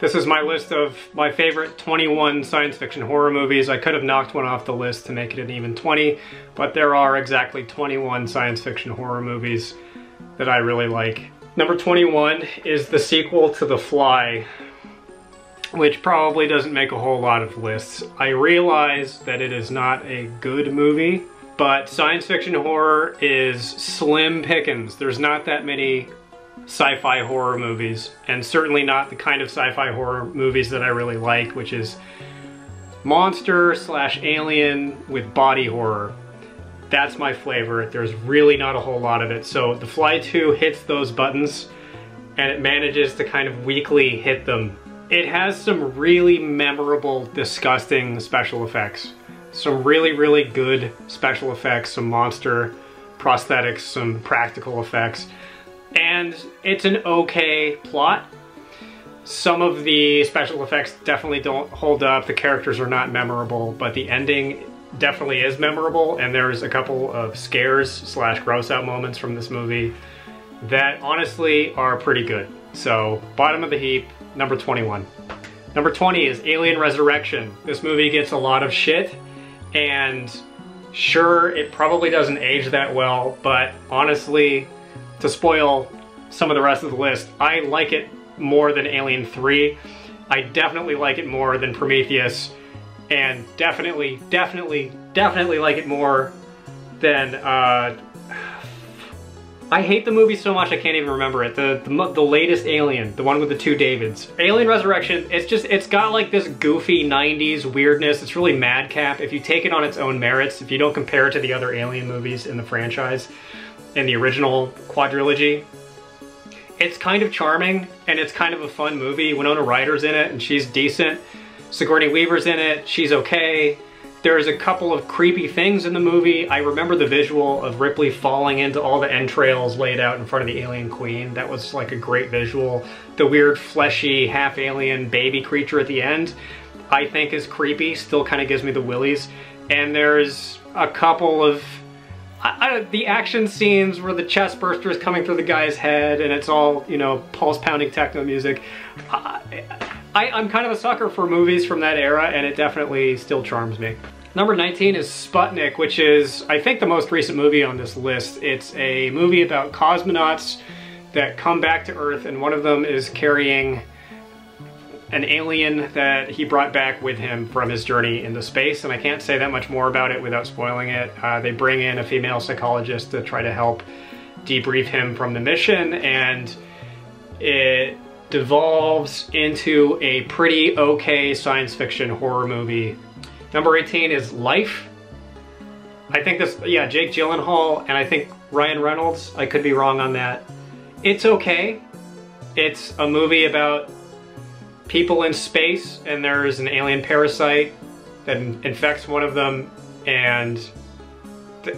This is my list of my favorite 21 science fiction horror movies. I could have knocked one off the list to make it an even 20, but there are exactly 21 science fiction horror movies that I really like. Number 21 is the sequel to The Fly, which probably doesn't make a whole lot of lists. I realize that it is not a good movie, but science fiction horror is slim pickings. There's not that many sci-fi horror movies, and certainly not the kind of sci-fi horror movies that I really like, which is monster slash alien with body horror. That's my flavor. There's really not a whole lot of it. So The Fly 2 hits those buttons and it manages to kind of weakly hit them. It has some really memorable, disgusting special effects. Some really, really good special effects, some monster prosthetics, some practical effects. And it's an okay plot. Some of the special effects definitely don't hold up. The characters are not memorable, but the ending definitely is memorable and there's a couple of scares slash gross out moments from this movie that honestly are pretty good. So bottom of the heap, number 21. Number 20 is Alien Resurrection. This movie gets a lot of shit and sure it probably doesn't age that well, but honestly, to spoil some of the rest of the list, I like it more than Alien 3. I definitely like it more than Prometheus and definitely, definitely, definitely like it more than, uh, I hate the movie so much I can't even remember it. The, the, the latest Alien, the one with the two Davids. Alien Resurrection, it's just, it's got like this goofy 90s weirdness. It's really madcap. If you take it on its own merits, if you don't compare it to the other Alien movies in the franchise, in the original quadrilogy, it's kind of charming and it's kind of a fun movie. Winona Ryder's in it and she's decent. Sigourney Weaver's in it, she's okay. There's a couple of creepy things in the movie. I remember the visual of Ripley falling into all the entrails laid out in front of the alien queen. That was like a great visual. The weird fleshy half alien baby creature at the end I think is creepy, still kind of gives me the willies. And there's a couple of I, I, the action scenes where the chest burster is coming through the guy's head and it's all, you know, pulse pounding techno music. I, I'm kind of a sucker for movies from that era and it definitely still charms me. Number 19 is Sputnik, which is, I think, the most recent movie on this list. It's a movie about cosmonauts that come back to Earth and one of them is carrying an alien that he brought back with him from his journey into space, and I can't say that much more about it without spoiling it. Uh, they bring in a female psychologist to try to help debrief him from the mission, and it devolves into a pretty okay science fiction horror movie. Number 18 is Life. I think this, yeah, Jake Gyllenhaal, and I think Ryan Reynolds. I could be wrong on that. It's okay. It's a movie about people in space and there's an alien parasite that infects one of them and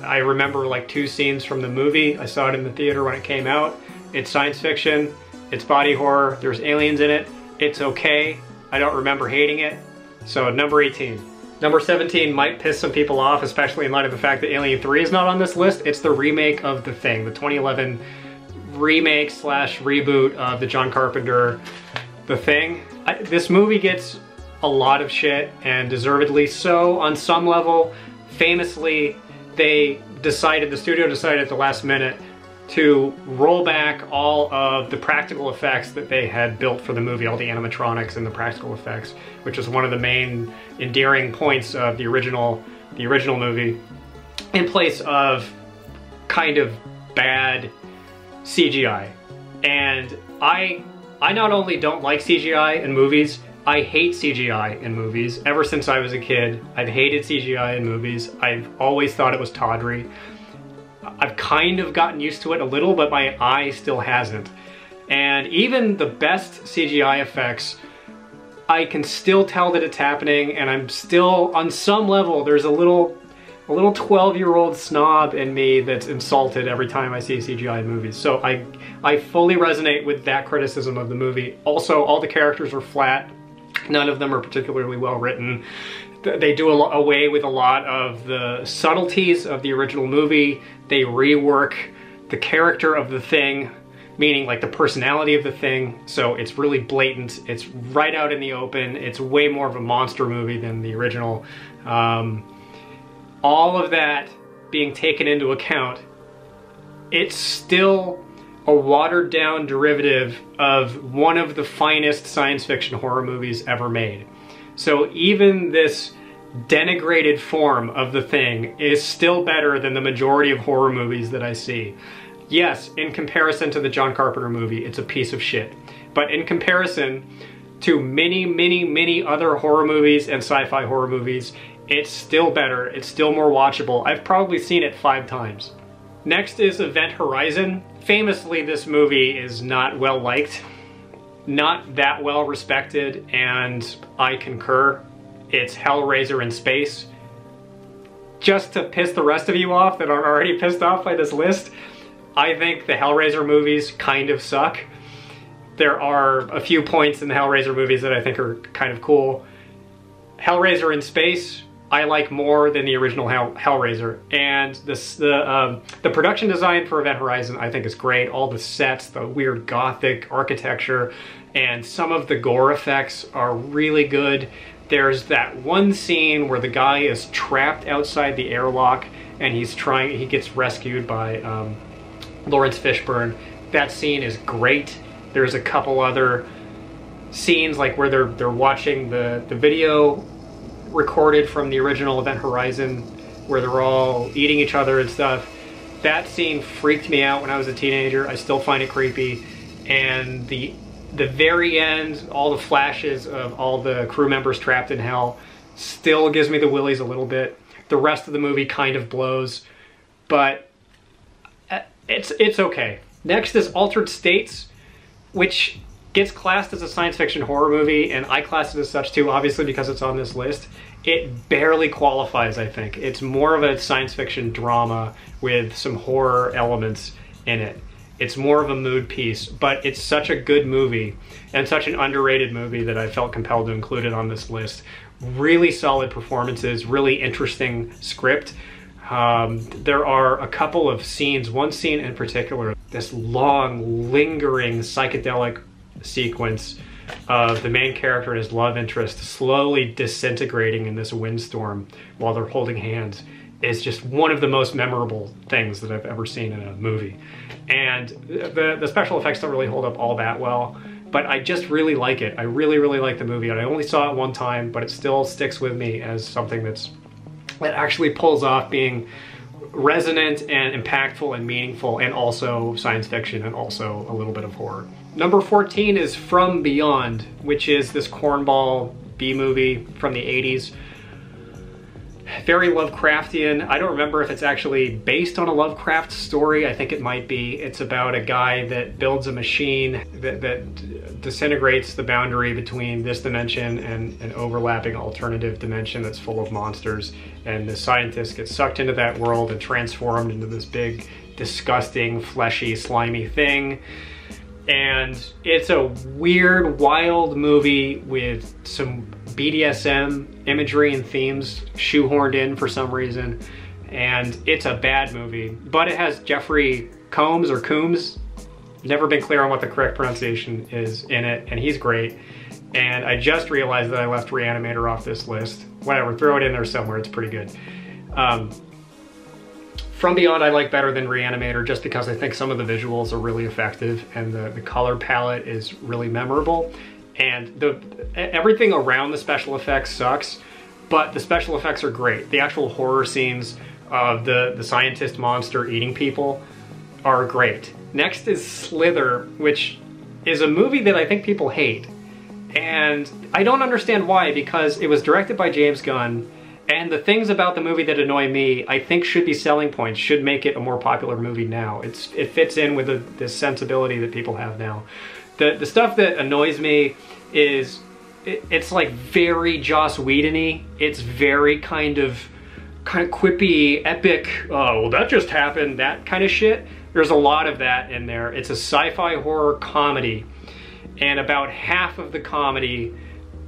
I remember like two scenes from the movie. I saw it in the theater when it came out. It's science fiction, it's body horror, there's aliens in it. It's okay. I don't remember hating it. So number 18. Number 17 might piss some people off, especially in light of the fact that Alien 3 is not on this list. It's the remake of The Thing, the 2011 remake slash reboot of the John Carpenter The Thing. I, this movie gets a lot of shit and deservedly so on some level. Famously, they decided, the studio decided at the last minute to roll back all of the practical effects that they had built for the movie, all the animatronics and the practical effects, which is one of the main endearing points of the original, the original movie, in place of kind of bad CGI. And I I not only don't like CGI in movies, I hate CGI in movies. Ever since I was a kid, I've hated CGI in movies. I've always thought it was tawdry. I've kind of gotten used to it a little, but my eye still hasn't. And even the best CGI effects, I can still tell that it's happening and I'm still, on some level, there's a little a little 12 year old snob in me that's insulted every time I see CGI movies. So I, I fully resonate with that criticism of the movie. Also, all the characters are flat. None of them are particularly well written. They do away with a lot of the subtleties of the original movie. They rework the character of the thing meaning like the personality of the thing. So it's really blatant. It's right out in the open. It's way more of a monster movie than the original. Um, all of that being taken into account, it's still a watered down derivative of one of the finest science fiction horror movies ever made. So even this denigrated form of the thing is still better than the majority of horror movies that I see. Yes, in comparison to the John Carpenter movie, it's a piece of shit. But in comparison to many, many, many other horror movies and sci-fi horror movies, it's still better, it's still more watchable. I've probably seen it five times. Next is Event Horizon. Famously, this movie is not well liked, not that well respected, and I concur. It's Hellraiser in space. Just to piss the rest of you off that aren't already pissed off by this list, I think the Hellraiser movies kind of suck. There are a few points in the Hellraiser movies that I think are kind of cool. Hellraiser in space, I like more than the original Hell, Hellraiser. And this, the, um, the production design for Event Horizon I think is great. All the sets, the weird gothic architecture, and some of the gore effects are really good. There's that one scene where the guy is trapped outside the airlock and he's trying, he gets rescued by um, Laurence Fishburne. That scene is great. There's a couple other scenes like where they're they're watching the the video recorded from the original Event Horizon where they're all eating each other and stuff. That scene freaked me out when I was a teenager. I still find it creepy. And the the very end, all the flashes of all the crew members trapped in hell still gives me the willies a little bit. The rest of the movie kind of blows, but uh, it's it's okay. Next is Altered States, which gets classed as a science fiction horror movie, and I class it as such too, obviously because it's on this list. It barely qualifies, I think. It's more of a science fiction drama with some horror elements in it. It's more of a mood piece, but it's such a good movie and such an underrated movie that I felt compelled to include it on this list. Really solid performances, really interesting script. Um, there are a couple of scenes, one scene in particular, this long, lingering psychedelic sequence of the main character and his love interest slowly disintegrating in this windstorm while they're holding hands is just one of the most memorable things that I've ever seen in a movie. And the, the special effects don't really hold up all that well, but I just really like it. I really, really like the movie. And I only saw it one time, but it still sticks with me as something that's that actually pulls off being resonant and impactful and meaningful and also science fiction and also a little bit of horror. Number 14 is From Beyond, which is this cornball B movie from the 80s very Lovecraftian. I don't remember if it's actually based on a Lovecraft story. I think it might be. It's about a guy that builds a machine that, that disintegrates the boundary between this dimension and an overlapping alternative dimension that's full of monsters. And the scientist gets sucked into that world and transformed into this big, disgusting, fleshy, slimy thing and it's a weird, wild movie with some BDSM imagery and themes shoehorned in for some reason. And it's a bad movie, but it has Jeffrey Combs or Coombs, never been clear on what the correct pronunciation is in it, and he's great. And I just realized that I left Reanimator off this list. Whatever, throw it in there somewhere, it's pretty good. Um, from Beyond I like better than Reanimator just because I think some of the visuals are really effective and the, the color palette is really memorable and the everything around the special effects sucks, but the special effects are great. The actual horror scenes of the, the scientist monster eating people are great. Next is Slither, which is a movie that I think people hate. And I don't understand why, because it was directed by James Gunn, and the things about the movie that annoy me, I think should be selling points, should make it a more popular movie now. It's It fits in with the, sensibility that people have now. The, the stuff that annoys me is it, it's like very Joss Whedon-y. It's very kind of kind of quippy, epic, oh, well that just happened, that kind of shit. There's a lot of that in there. It's a sci-fi horror comedy and about half of the comedy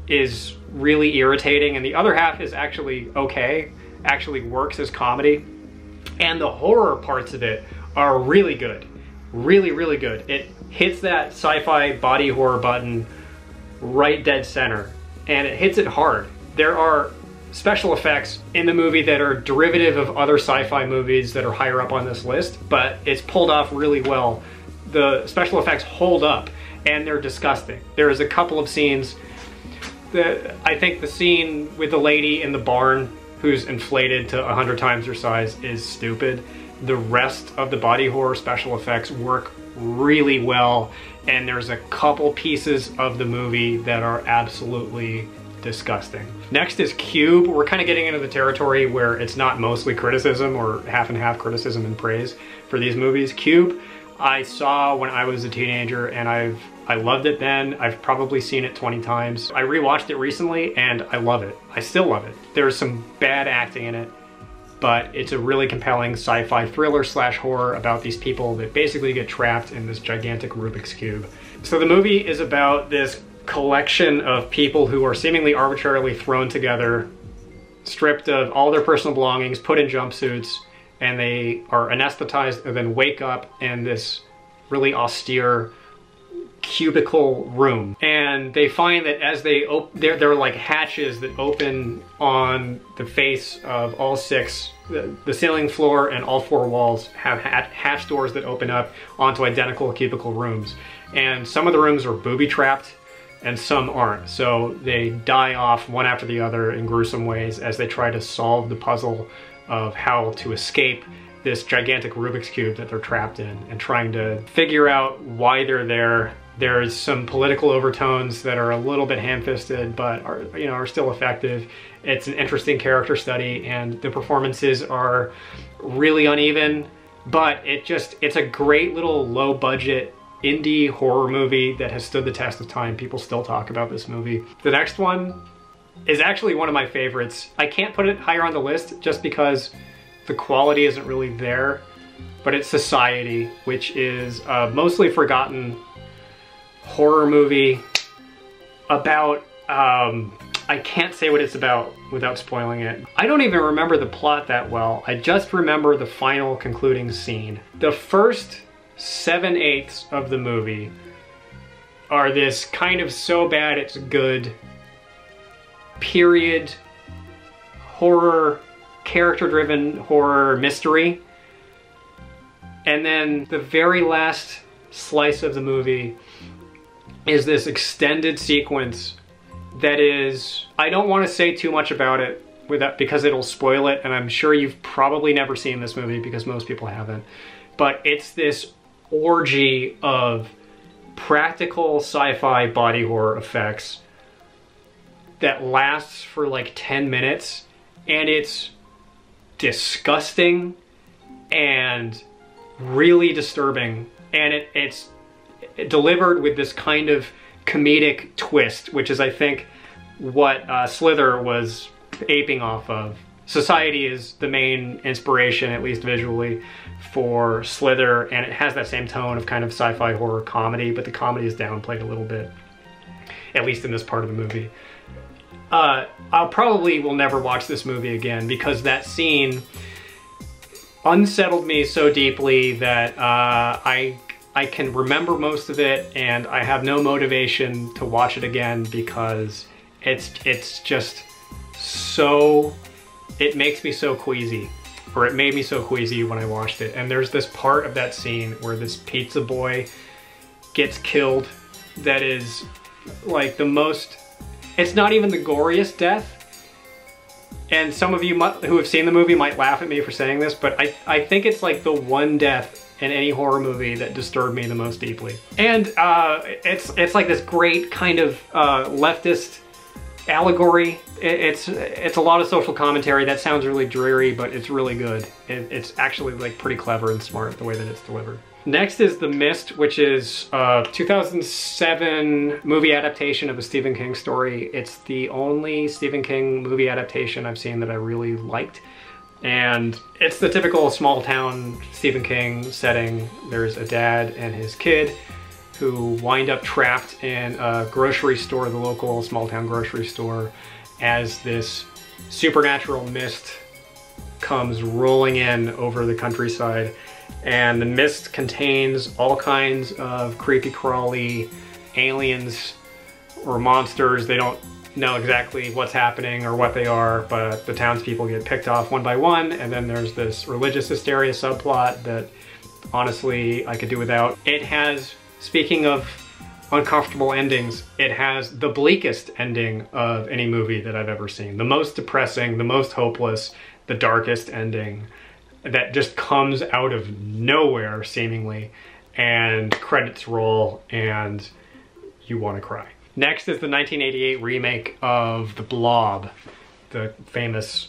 is really irritating and the other half is actually okay, actually works as comedy. And the horror parts of it are really good. Really, really good. It hits that sci-fi body horror button right dead center, and it hits it hard. There are special effects in the movie that are derivative of other sci-fi movies that are higher up on this list, but it's pulled off really well. The special effects hold up, and they're disgusting. There is a couple of scenes that I think the scene with the lady in the barn who's inflated to 100 times her size is stupid. The rest of the body horror special effects work really well, and there's a couple pieces of the movie that are absolutely disgusting. Next is Cube. We're kind of getting into the territory where it's not mostly criticism or half and half criticism and praise for these movies. Cube, I saw when I was a teenager and I've I loved it then. I've probably seen it 20 times. I rewatched it recently and I love it. I still love it. There's some bad acting in it, but it's a really compelling sci-fi thriller slash horror about these people that basically get trapped in this gigantic Rubik's Cube. So the movie is about this collection of people who are seemingly arbitrarily thrown together, stripped of all their personal belongings, put in jumpsuits, and they are anesthetized and then wake up in this really austere cubicle room and they find that as they open there, there are like hatches that open on the face of all six the, ceiling floor and all four walls have hat, hatch doors that open up onto identical cubicle rooms and some of the rooms are booby trapped and some aren't so they die off one after the other in gruesome ways as they try to solve the puzzle of how to escape this gigantic Rubik's Cube that they're trapped in and trying to figure out why they're there. There's some political overtones that are a little bit ham-fisted, but are, you know, are still effective. It's an interesting character study and the performances are really uneven, but it just, it's a great little low budget indie horror movie that has stood the test of time. People still talk about this movie. The next one is actually one of my favorites. I can't put it higher on the list just because the quality isn't really there, but it's Society, which is a mostly forgotten horror movie about, um, I can't say what it's about without spoiling it. I don't even remember the plot that well. I just remember the final concluding scene. The first seven eighths of the movie are this kind of so bad it's good period horror, character-driven horror mystery. And then the very last slice of the movie is this extended sequence that is, I don't want to say too much about it without, because it'll spoil it, and I'm sure you've probably never seen this movie because most people haven't. But it's this orgy of practical sci-fi body horror effects that lasts for like 10 minutes and it's disgusting and really disturbing and it, it's delivered with this kind of comedic twist which is I think what uh, Slither was aping off of. Society is the main inspiration, at least visually, for Slither, and it has that same tone of kind of sci-fi horror comedy, but the comedy is downplayed a little bit, at least in this part of the movie. Uh, I'll probably will never watch this movie again because that scene unsettled me so deeply that uh, I I can remember most of it and I have no motivation to watch it again because it's it's just so it makes me so queasy or it made me so queasy when I watched it and there's this part of that scene where this pizza boy gets killed that is like the most it's not even the goriest death. And some of you who have seen the movie might laugh at me for saying this, but I, I think it's like the one death in any horror movie that disturbed me the most deeply. And uh, it's it's like this great kind of uh, leftist allegory. It, it's it's a lot of social commentary. That sounds really dreary, but it's really good. It, it's actually like pretty clever and smart the way that it's delivered. Next is The Mist, which is a 2007 movie adaptation of a Stephen King story. It's the only Stephen King movie adaptation I've seen that I really liked. And it's the typical small town Stephen King setting. There's a dad and his kid who wind up trapped in a grocery store, the local small town grocery store, as this supernatural mist comes rolling in over the countryside And the mist contains all kinds of creepy crawly aliens or monsters. They don't know exactly what's happening or what they are, but the townspeople get picked off one by one, and then there's this religious hysteria subplot that honestly I could do without. It has, speaking of uncomfortable endings, it has the bleakest ending of any movie that I've ever seen. The most depressing, the most hopeless, the darkest ending that just comes out of nowhere seemingly and credits roll and you want to cry. Next is the 1988 remake of The Blob, the famous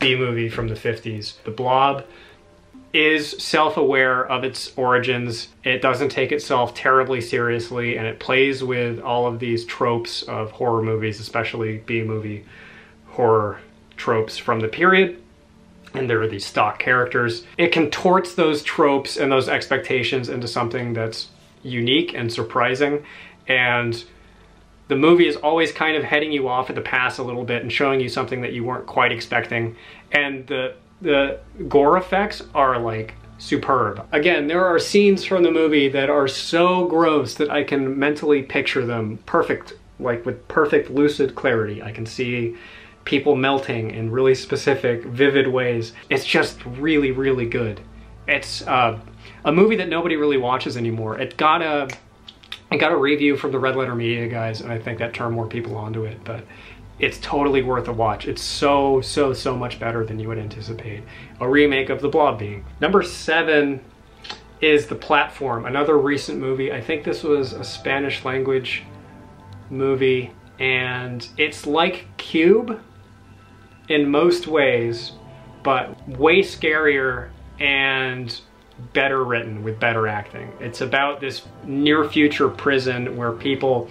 B-movie from the 50s. The Blob is self-aware of its origins. It doesn't take itself terribly seriously and it plays with all of these tropes of horror movies, especially B-movie horror tropes from the period. And there are these stock characters. It contorts those tropes and those expectations into something that's unique and surprising. And the movie is always kind of heading you off at the pass a little bit and showing you something that you weren't quite expecting. And the the gore effects are like superb. Again, there are scenes from the movie that are so gross that I can mentally picture them perfect, like with perfect lucid clarity. I can see people melting in really specific, vivid ways. It's just really, really good. It's uh, a movie that nobody really watches anymore. It got a, it got a review from the Red Letter Media guys, and I think that turned more people onto it, but it's totally worth a watch. It's so, so, so much better than you would anticipate. A remake of The Blob being. Number seven is The Platform, another recent movie. I think this was a Spanish language movie, and it's like Cube in most ways, but way scarier and better written with better acting. It's about this near future prison where people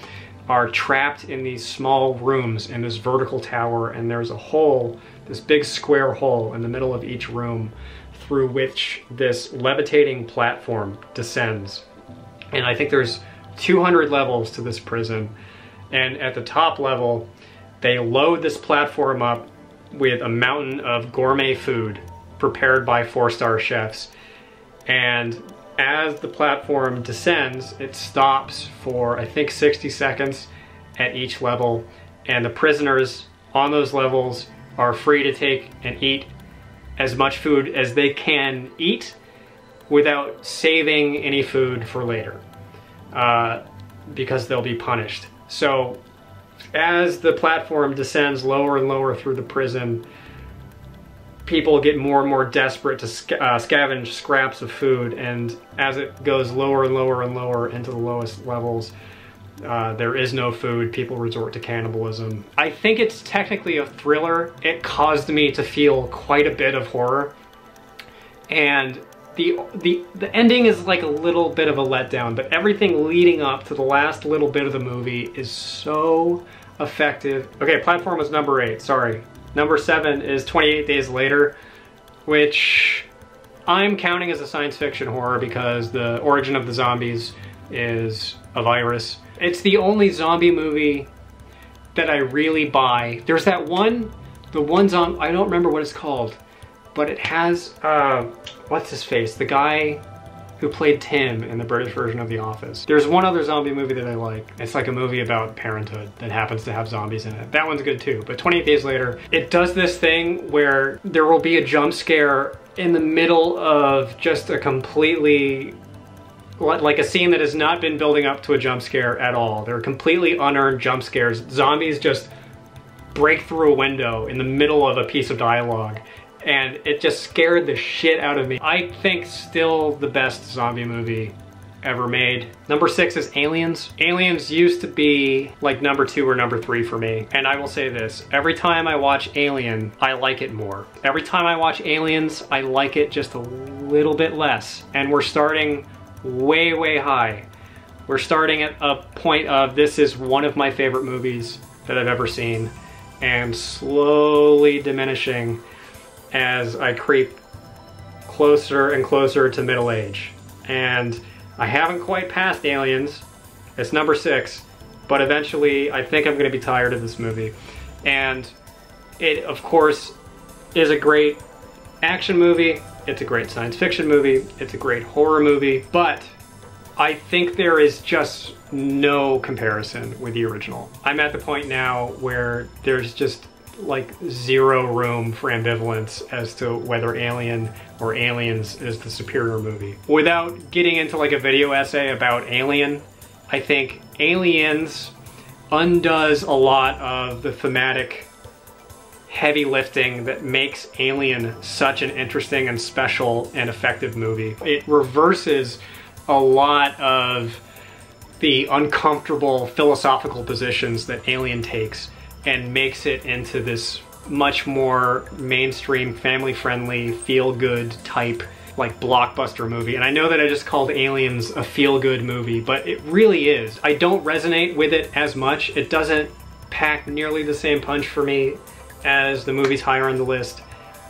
are trapped in these small rooms in this vertical tower and there's a hole, this big square hole in the middle of each room through which this levitating platform descends. And I think there's 200 levels to this prison. And at the top level, they load this platform up with a mountain of gourmet food prepared by four-star chefs. And as the platform descends, it stops for, I think, 60 seconds at each level. And the prisoners on those levels are free to take and eat as much food as they can eat without saving any food for later uh, because they'll be punished. So as the platform descends lower and lower through the prison, people get more and more desperate to sc uh, scavenge scraps of food and as it goes lower and lower and lower into the lowest levels uh, there is no food, people resort to cannibalism. I think it's technically a thriller. It caused me to feel quite a bit of horror. And the, the, the ending is like a little bit of a letdown, but everything leading up to the last little bit of the movie is so effective. Okay, platform was number eight, sorry. Number seven is 28 Days Later, which I'm counting as a science fiction horror because the origin of the zombies is a virus. It's the only zombie movie that I really buy. There's that one, the one zombie, I don't remember what it's called, but it has, uh, what's his face? The guy who played Tim in the British version of The Office. There's one other zombie movie that I like. It's like a movie about parenthood that happens to have zombies in it. That one's good too, but 28 Days Later, it does this thing where there will be a jump scare in the middle of just a completely like a scene that has not been building up to a jump scare at all. They're completely unearned jump scares. Zombies just break through a window in the middle of a piece of dialogue and it just scared the shit out of me. I think still the best zombie movie ever made. Number six is Aliens. Aliens used to be like number two or number three for me. And I will say this, every time I watch Alien, I like it more. Every time I watch Aliens, I like it just a little bit less. And we're starting way, way high. We're starting at a point of this is one of my favorite movies that I've ever seen and slowly diminishing as I creep closer and closer to middle age. And I haven't quite passed Aliens. It's number six, but eventually I think I'm gonna be tired of this movie. And it, of course, is a great action movie, it's a great science fiction movie, it's a great horror movie, but I think there is just no comparison with the original. I'm at the point now where there's just like zero room for ambivalence as to whether Alien or Aliens is the superior movie. Without getting into like a video essay about Alien, I think Aliens undoes a lot of the thematic heavy lifting that makes Alien such an interesting and special and effective movie. It reverses a lot of the uncomfortable philosophical positions that Alien takes and makes it into this much more mainstream, family-friendly, feel-good type like blockbuster movie. And I know that I just called Aliens a feel-good movie, but it really is. I don't resonate with it as much. It doesn't pack nearly the same punch for me as the movies higher on the list.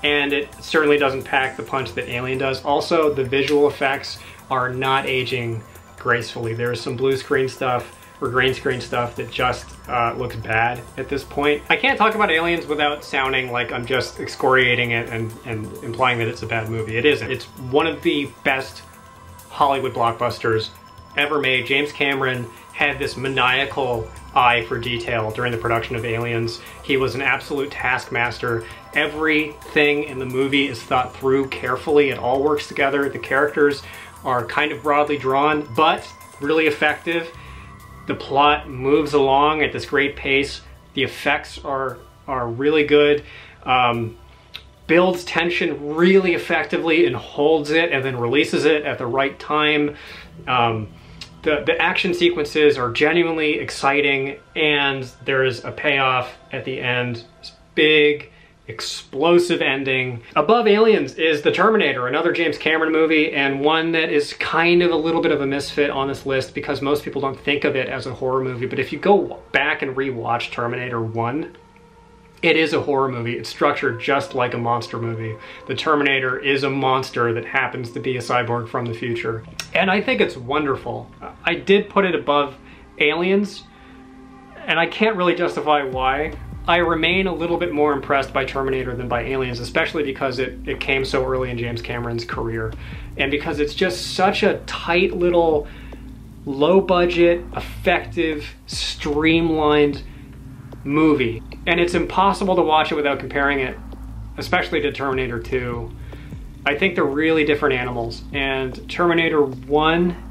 And it certainly doesn't pack the punch that Alien does. Also, the visual effects are not aging gracefully. There's some blue screen stuff or green screen stuff that just uh, looks bad at this point. I can't talk about Aliens without sounding like I'm just excoriating it and, and implying that it's a bad movie. It isn't. It's one of the best Hollywood blockbusters ever made. James Cameron had this maniacal eye for detail during the production of Aliens. He was an absolute taskmaster. Everything in the movie is thought through carefully. It all works together. The characters are kind of broadly drawn, but really effective. The plot moves along at this great pace. The effects are, are really good. Um, builds tension really effectively and holds it and then releases it at the right time. Um, the, the action sequences are genuinely exciting and there is a payoff at the end. It's big, explosive ending. Above Aliens is The Terminator, another James Cameron movie, and one that is kind of a little bit of a misfit on this list because most people don't think of it as a horror movie. But if you go back and rewatch Terminator 1, it is a horror movie. It's structured just like a monster movie. The Terminator is a monster that happens to be a cyborg from the future. And I think it's wonderful. I did put it above Aliens, and I can't really justify why. I remain a little bit more impressed by Terminator than by Aliens, especially because it, it came so early in James Cameron's career. And because it's just such a tight little, low budget, effective, streamlined movie. And it's impossible to watch it without comparing it, especially to Terminator 2. I think they're really different animals. And Terminator 1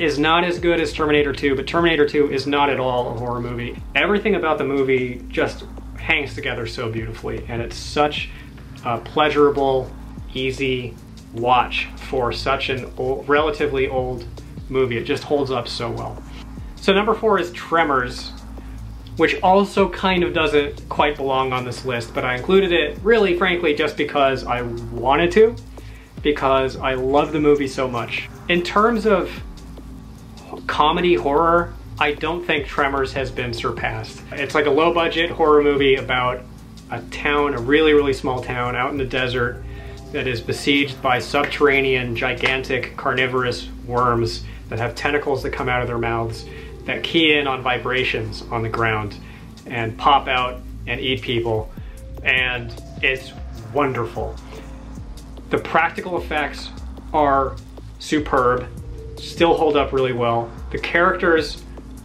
is not as good as Terminator 2, but Terminator 2 is not at all a horror movie. Everything about the movie just hangs together so beautifully, and it's such a pleasurable, easy watch for such an old, relatively old movie. It just holds up so well. So number four is Tremors, which also kind of doesn't quite belong on this list, but I included it really, frankly, just because I wanted to, because I love the movie so much. In terms of comedy horror, I don't think Tremors has been surpassed. It's like a low budget horror movie about a town, a really, really small town out in the desert that is besieged by subterranean, gigantic, carnivorous worms that have tentacles that come out of their mouths that key in on vibrations on the ground and pop out and eat people. And it's wonderful. The practical effects are superb still hold up really well. The characters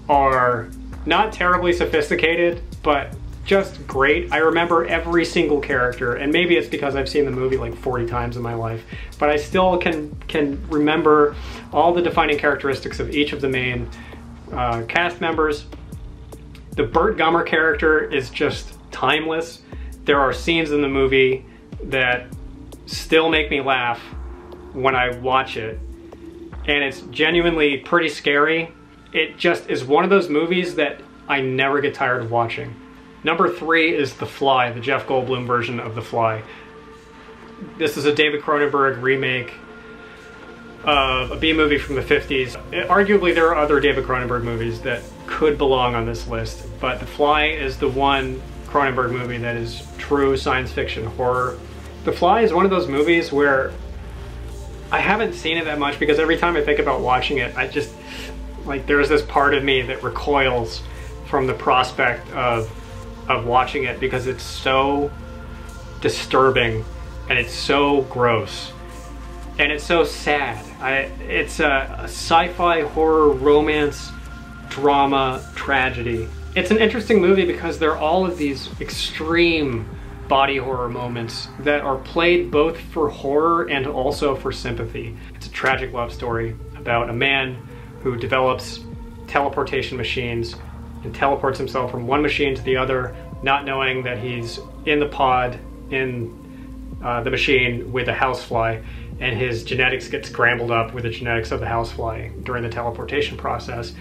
are not terribly sophisticated, but just great. I remember every single character, and maybe it's because I've seen the movie like 40 times in my life, but I still can can remember all the defining characteristics of each of the main uh, cast members. The Burt Gummer character is just timeless. There are scenes in the movie that still make me laugh when I watch it and it's genuinely pretty scary. It just is one of those movies that I never get tired of watching. Number three is The Fly, the Jeff Goldblum version of The Fly. This is a David Cronenberg remake of a B movie from the 50s. It, arguably, there are other David Cronenberg movies that could belong on this list, but The Fly is the one Cronenberg movie that is true science fiction horror. The Fly is one of those movies where I haven't seen it that much because every time I think about watching it, I just, like there's this part of me that recoils from the prospect of, of watching it because it's so disturbing and it's so gross. and it's so sad. I, it's a, a sci-fi horror romance drama tragedy. It's an interesting movie because there are all of these extreme body horror moments that are played both for horror and also for sympathy. It's a tragic love story about a man who develops teleportation machines and teleports himself from one machine to the other, not knowing that he's in the pod, in uh, the machine with a housefly, and his genetics get scrambled up with the genetics of the housefly during the teleportation process.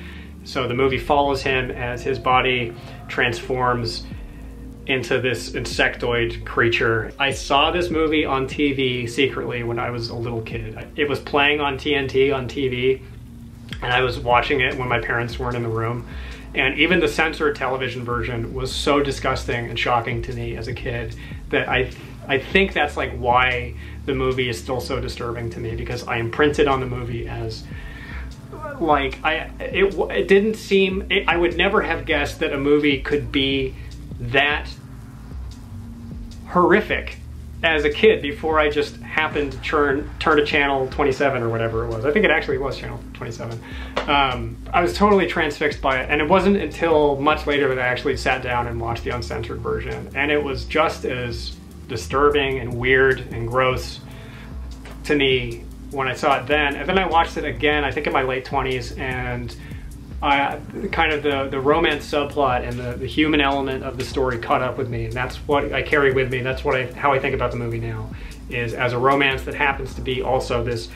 So the movie follows him as his body transforms into this insectoid creature. I saw this movie on TV secretly when I was a little kid. It was playing on TNT on TV and I was watching it when my parents weren't in the room. And even the censored television version was so disgusting and shocking to me as a kid that I I think that's like why the movie is still so disturbing to me because I imprinted on the movie as like I it, it didn't seem it, I would never have guessed that a movie could be that horrific as a kid before I just happened to turn turn to channel 27 or whatever it was. I think it actually was channel 27. Um, I was totally transfixed by it, and it wasn't until much later that I actually sat down and watched the uncensored version, and it was just as disturbing and weird and gross to me when I saw it then. And then I watched it again, I think in my late 20s, and I, kind of the, the romance subplot and the, the human element of the story caught up with me. And that's what I carry with me. That's what I, how I think about the movie now, is as a romance that happens to be also this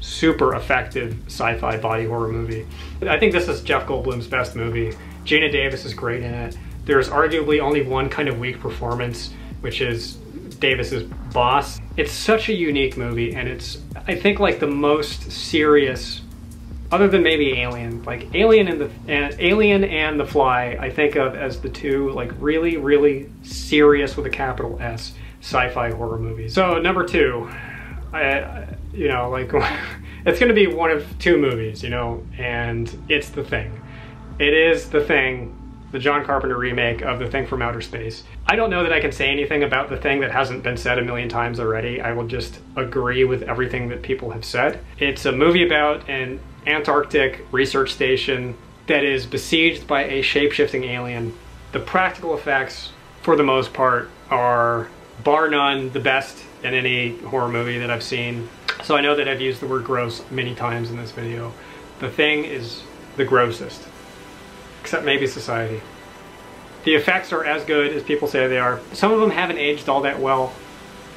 super effective sci-fi body horror movie. I think this is Jeff Goldblum's best movie. Geena Davis is great in it. There's arguably only one kind of weak performance, which is Davis's boss. It's such a unique movie, and it's I think like the most serious, other than maybe Alien, like Alien and the and Alien and The Fly. I think of as the two like really really serious with a capital S sci-fi horror movies. So number two, I you know like it's going to be one of two movies, you know, and it's The Thing. It is The Thing the John Carpenter remake of The Thing from Outer Space. I don't know that I can say anything about The Thing that hasn't been said a million times already. I will just agree with everything that people have said. It's a movie about an Antarctic research station that is besieged by a shape-shifting alien. The practical effects, for the most part, are bar none the best in any horror movie that I've seen. So I know that I've used the word gross many times in this video. The Thing is the grossest except maybe society. The effects are as good as people say they are. Some of them haven't aged all that well,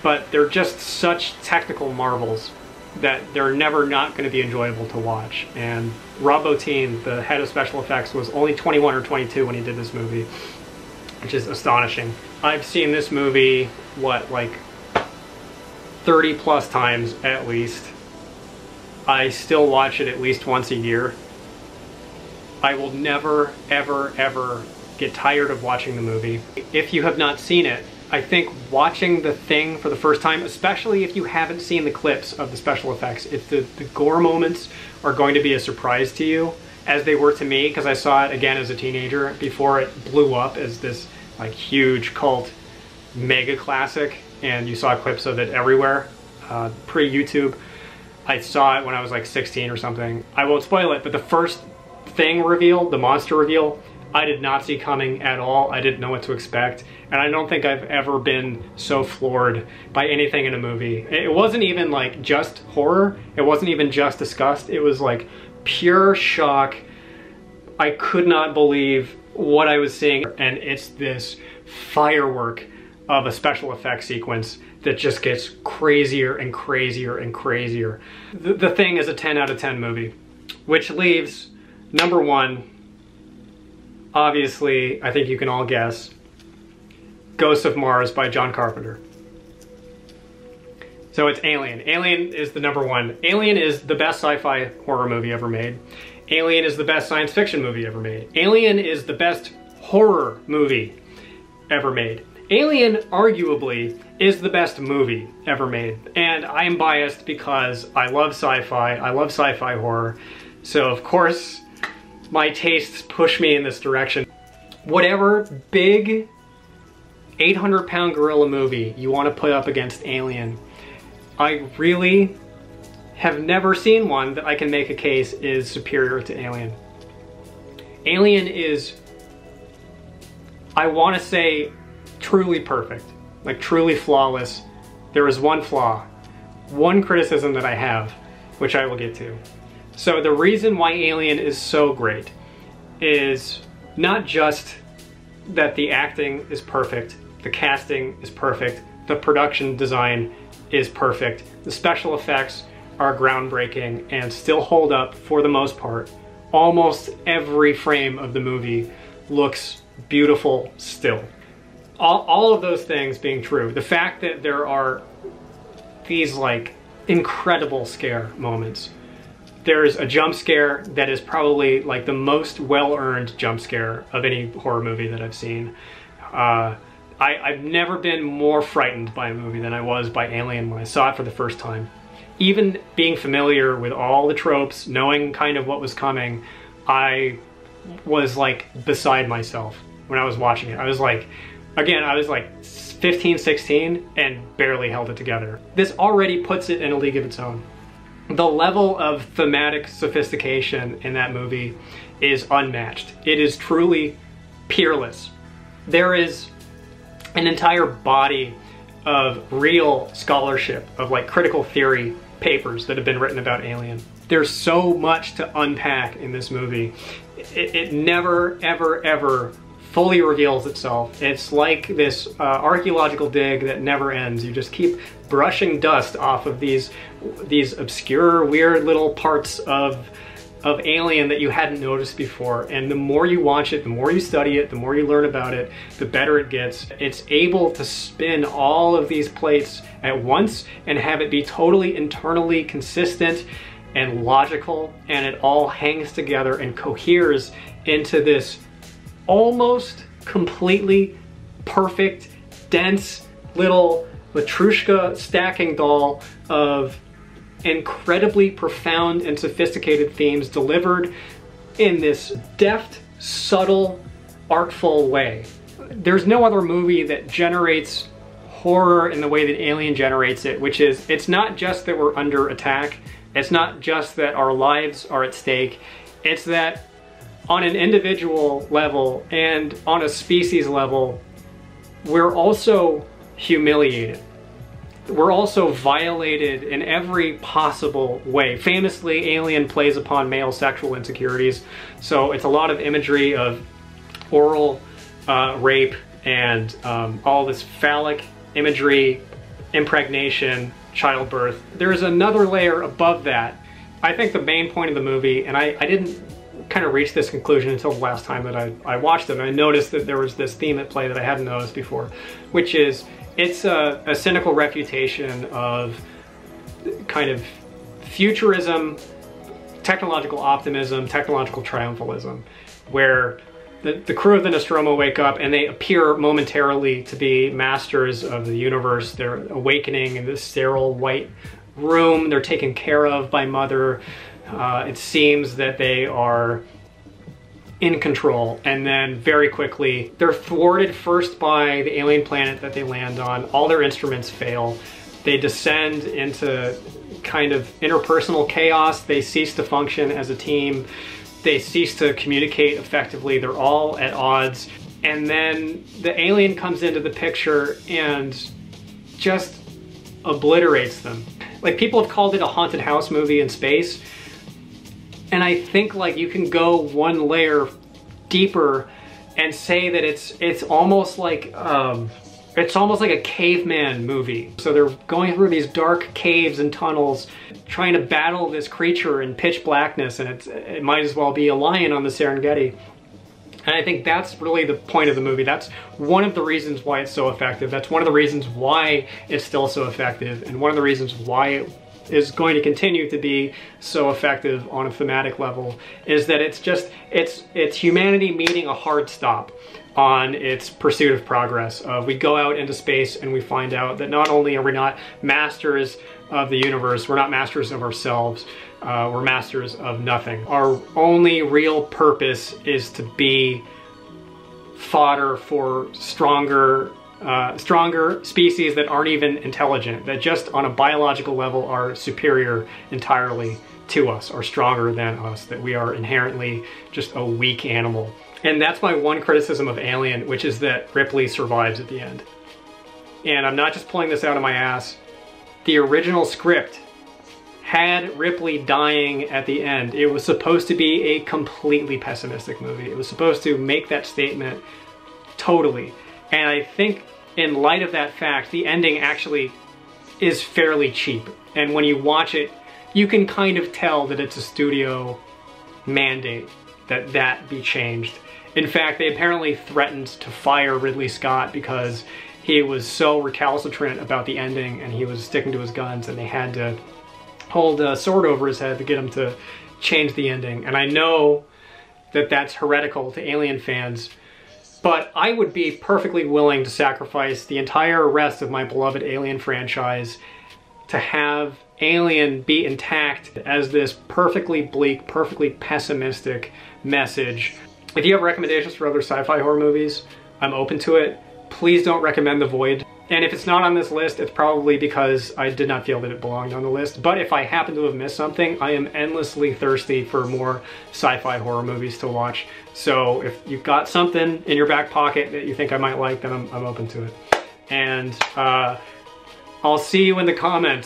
but they're just such technical marvels that they're never not going to be enjoyable to watch. And Rob Bottin, the head of special effects, was only 21 or 22 when he did this movie, which is astonishing. I've seen this movie, what, like 30 plus times at least. I still watch it at least once a year I will never, ever, ever get tired of watching the movie. If you have not seen it, I think watching the thing for the first time, especially if you haven't seen the clips of the special effects, if the, the gore moments are going to be a surprise to you, as they were to me, because I saw it again as a teenager before it blew up as this like huge cult mega classic, and you saw clips of it everywhere, uh, pre-YouTube. I saw it when I was like 16 or something. I won't spoil it, but the first thing reveal, the monster reveal, I did not see coming at all. I didn't know what to expect. And I don't think I've ever been so floored by anything in a movie. It wasn't even like just horror. It wasn't even just disgust. It was like pure shock. I could not believe what I was seeing. And it's this firework of a special effects sequence that just gets crazier and crazier and crazier. The, the thing is a 10 out of 10 movie, which leaves Number one, obviously, I think you can all guess, Ghosts of Mars by John Carpenter. So it's Alien. Alien is the number one. Alien is the best sci-fi horror movie ever made. Alien is the best science fiction movie ever made. Alien is the best horror movie ever made. Alien, arguably, is the best movie ever made. And I am biased because I love sci-fi, I love sci-fi horror. So of course, my tastes push me in this direction. Whatever big 800 pound gorilla movie you want to put up against Alien, I really have never seen one that I can make a case is superior to Alien. Alien is, I want to say, truly perfect, like truly flawless. There is one flaw, one criticism that I have, which I will get to. So the reason why Alien is so great is not just that the acting is perfect, the casting is perfect, the production design is perfect, the special effects are groundbreaking and still hold up for the most part. Almost every frame of the movie looks beautiful still. All, all of those things being true, the fact that there are these like incredible scare moments. There's a jump scare that is probably like the most well-earned jump scare of any horror movie that I've seen. Uh, I, I've never been more frightened by a movie than I was by Alien when I saw it for the first time even being familiar with all the tropes, knowing kind of what was coming, I was like beside myself when I was watching it. I was like, again, I was like 15, 16 and barely held it together. This already puts it in a league of its own. The level of thematic sophistication in that movie is unmatched. It is truly peerless. There is an entire body of real scholarship, of like critical theory papers that have been written about Alien. There's so much to unpack in this movie. It, it never, ever, ever fully reveals itself. It's like this uh, archaeological dig that never ends. You just keep brushing dust off of these, these obscure, weird little parts of of Alien that you hadn't noticed before. And the more you watch it, the more you study it, the more you learn about it, the better it gets. It's able to spin all of these plates at once and have it be totally internally consistent and logical and it all hangs together and coheres into this almost completely perfect, dense little Matryoshka stacking doll of incredibly profound and sophisticated themes delivered in this deft, subtle, artful way. There's no other movie that generates horror in the way that Alien generates it, which is, it's not just that we're under attack, it's not just that our lives are at stake, it's that on an individual level and on a species level, we're also humiliated we're also violated in every possible way. Famously, Alien plays upon male sexual insecurities, so it's a lot of imagery of oral uh, rape and um, all this phallic imagery, impregnation, childbirth. There's another layer above that. I think the main point of the movie, and I, I didn't kind of reach this conclusion until the last time that I, I watched it, I noticed that there was this theme at play that I hadn't noticed before, which is it's a, a cynical refutation of kind of futurism, technological optimism, technological triumphalism, where the, the crew of the Nostromo wake up and they appear momentarily to be masters of the universe. They're awakening in this sterile white room. They're taken care of by Mother. Uh, it seems that they are in control and then very quickly they're thwarted first by the alien planet that they land on. All their instruments fail. They descend into kind of interpersonal chaos. They cease to function as a team. They cease to communicate effectively. They're all at odds. And then the alien comes into the picture and just obliterates them. Like people have called it a haunted house movie in space and I think like you can go one layer deeper and say that it's it's almost like um, it's almost like a caveman movie. So they're going through these dark caves and tunnels trying to battle this creature in pitch blackness and it's, it might as well be a lion on the Serengeti. And I think that's really the point of the movie. That's one of the reasons why it's so effective. That's one of the reasons why it's still so effective and one of the reasons why it is going to continue to be so effective on a thematic level is that it's just, it's, it's humanity meeting a hard stop on its pursuit of progress. Uh, we go out into space and we find out that not only are we not masters of the universe, we're not masters of ourselves, uh, we're masters of nothing. Our only real purpose is to be fodder for stronger uh, stronger species that aren't even intelligent, that just on a biological level are superior entirely to us, are stronger than us, that we are inherently just a weak animal. And that's my one criticism of Alien, which is that Ripley survives at the end. And I'm not just pulling this out of my ass. The original script had Ripley dying at the end. It was supposed to be a completely pessimistic movie. It was supposed to make that statement totally. And I think in light of that fact, the ending actually is fairly cheap. And when you watch it, you can kind of tell that it's a studio mandate that that be changed. In fact, they apparently threatened to fire Ridley Scott because he was so recalcitrant about the ending and he was sticking to his guns and they had to hold a sword over his head to get him to change the ending. And I know that that's heretical to Alien fans, but I would be perfectly willing to sacrifice the entire rest of my beloved Alien franchise to have Alien be intact as this perfectly bleak, perfectly pessimistic message. If you have recommendations for other sci-fi horror movies, I'm open to it. Please don't recommend The Void. And if it's not on this list, it's probably because I did not feel that it belonged on the list. But if I happen to have missed something, I am endlessly thirsty for more sci-fi horror movies to watch. So if you've got something in your back pocket that you think I might like, then I'm, I'm open to it. And uh, I'll see you in the comments.